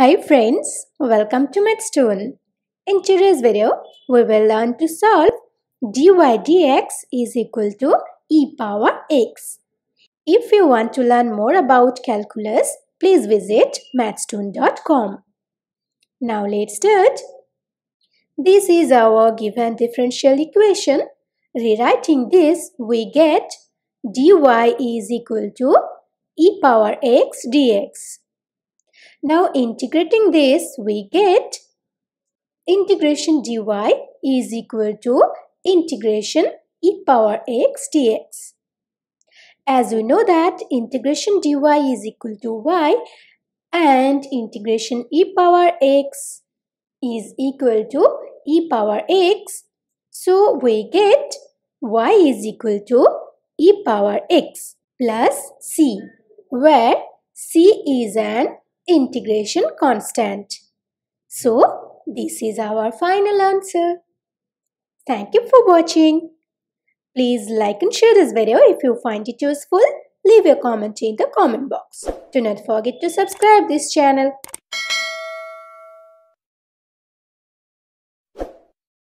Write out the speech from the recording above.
Hi friends, welcome to Mathstoon. In today's video, we will learn to solve dy dx is equal to e power x. If you want to learn more about calculus, please visit mathstoon.com. Now let's start. This is our given differential equation. Rewriting this, we get dy is equal to e power x dx. Now integrating this, we get integration dy is equal to integration e power x dx. As we know that integration dy is equal to y and integration e power x is equal to e power x. So we get y is equal to e power x plus c where c is an integration constant. So this is our final answer. Thank you for watching. Please like and share this video if you find it useful. Leave your comment in the comment box. Do not forget to subscribe this channel.